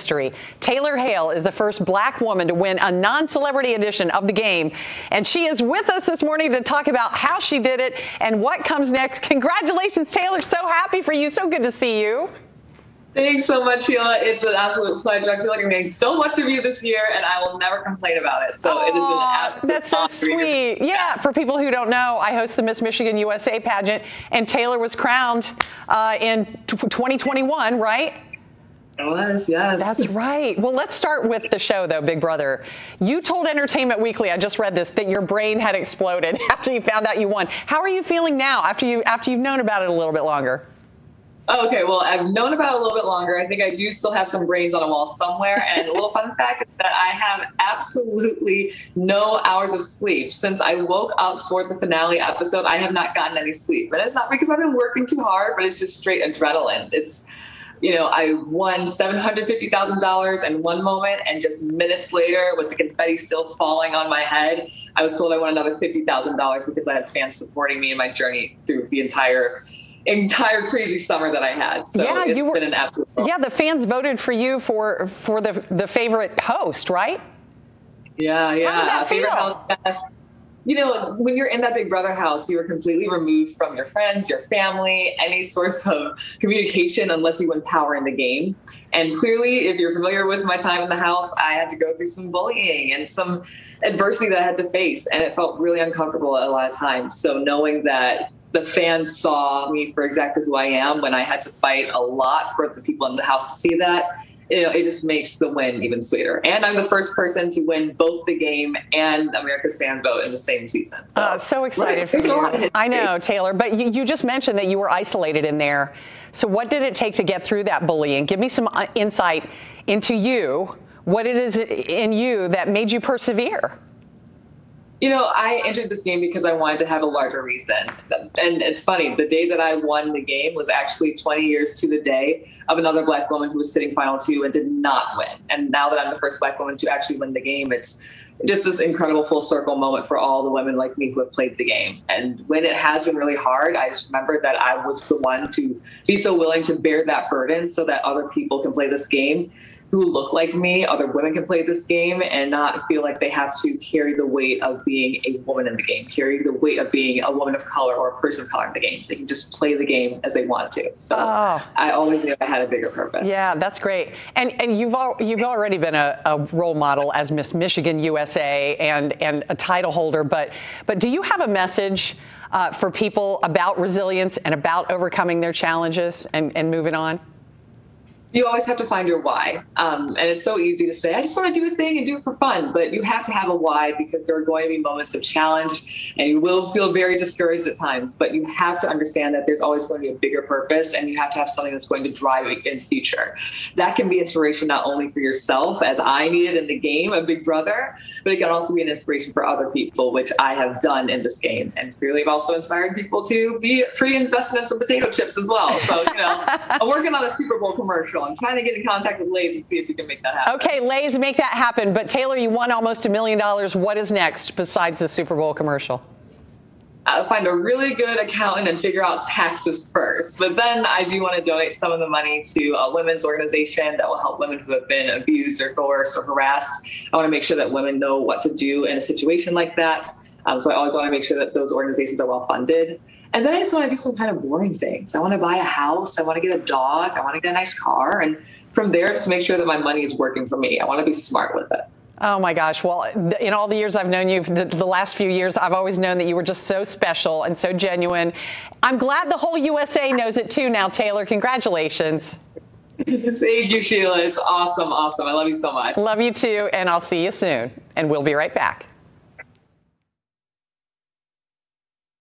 history. Taylor Hale is the first black woman to win a non-celebrity edition of the game. And she is with us this morning to talk about how she did it and what comes next. Congratulations, Taylor. So happy for you. So good to see you. Thanks so much, Sheila. It's an absolute pleasure. I feel like I'm getting so much of you this year, and I will never complain about it. So Aww, it has been absolutely That's so sweet. Yeah, for people who don't know, I host the Miss Michigan USA pageant, and Taylor was crowned uh, in 2021, right? It was, yes. That's right. Well, let's start with the show, though, Big Brother. You told Entertainment Weekly, I just read this, that your brain had exploded after you found out you won. How are you feeling now after you after you've known about it a little bit longer? Oh, okay, well, I've known about it a little bit longer. I think I do still have some brains on a wall somewhere. And a little fun fact is that I have absolutely no hours of sleep. Since I woke up for the finale episode, I have not gotten any sleep. And it's not because I've been working too hard, but it's just straight adrenaline. It's you know, I won $750,000 in one moment, and just minutes later, with the confetti still falling on my head, I was told I won another $50,000 because I had fans supporting me in my journey through the entire entire crazy summer that I had. So yeah, it's were, been an absolute. Yeah, the fans voted for you for for the the favorite host, right? Yeah, yeah. How did that favorite feel? host. Yes. You know, when you're in that Big Brother house, you are completely removed from your friends, your family, any source of communication, unless you win power in the game. And clearly, if you're familiar with my time in the house, I had to go through some bullying and some adversity that I had to face, and it felt really uncomfortable a lot of times. So knowing that the fans saw me for exactly who I am when I had to fight a lot for the people in the house to see that. You know, it just makes the win even sweeter. And I'm the first person to win both the game and America's fan vote in the same season. So, uh, so excited for you. I know, Taylor, but you, you just mentioned that you were isolated in there. So what did it take to get through that bullying? Give me some uh, insight into you, what it is in you that made you persevere. You know, I entered this game because I wanted to have a larger reason. And it's funny, the day that I won the game was actually 20 years to the day of another black woman who was sitting final two and did not win. And now that I'm the first black woman to actually win the game, it's just this incredible full circle moment for all the women like me who have played the game. And when it has been really hard, I just remember that I was the one to be so willing to bear that burden so that other people can play this game who look like me, other women can play this game and not feel like they have to carry the weight of being a woman in the game, carry the weight of being a woman of color or a person of color in the game. They can just play the game as they want to. So oh. I always knew I had a bigger purpose. Yeah, that's great. And and you've al- you've already been a, a role model as Miss Michigan USA and and a title holder, but but do you have a message? Uh, for people about resilience and about overcoming their challenges and, and moving on? You always have to find your why. Um, and it's so easy to say, I just want to do a thing and do it for fun. But you have to have a why because there are going to be moments of challenge and you will feel very discouraged at times. But you have to understand that there's always going to be a bigger purpose and you have to have something that's going to drive it in the future. That can be inspiration not only for yourself, as I needed in the game, a big brother, but it can also be an inspiration for other people, which I have done in this game. And clearly, I've also inspired people to be pretty invested in some potato chips as well. So, you know, I'm working on a Super Bowl commercial I'm trying to get in contact with Lay's and see if we can make that happen. Okay, Lay's, make that happen. But Taylor, you won almost a million dollars. What is next besides the Super Bowl commercial? I'll find a really good accountant and figure out taxes first. But then I do want to donate some of the money to a women's organization that will help women who have been abused or coerced or harassed. I want to make sure that women know what to do in a situation like that. Um, so I always want to make sure that those organizations are well funded. And then I just want to do some kind of boring things. I want to buy a house. I want to get a dog. I want to get a nice car. And from there, just make sure that my money is working for me. I want to be smart with it. Oh my gosh. Well, in all the years I've known you, the, the, last few years, I've always known that you were just so special and so genuine. I'm glad the whole USA knows it too now, Taylor. Congratulations. Thank you, Sheila. It's awesome. Awesome. I love you so much. Love you too. And I'll see you soon. And we'll be right back.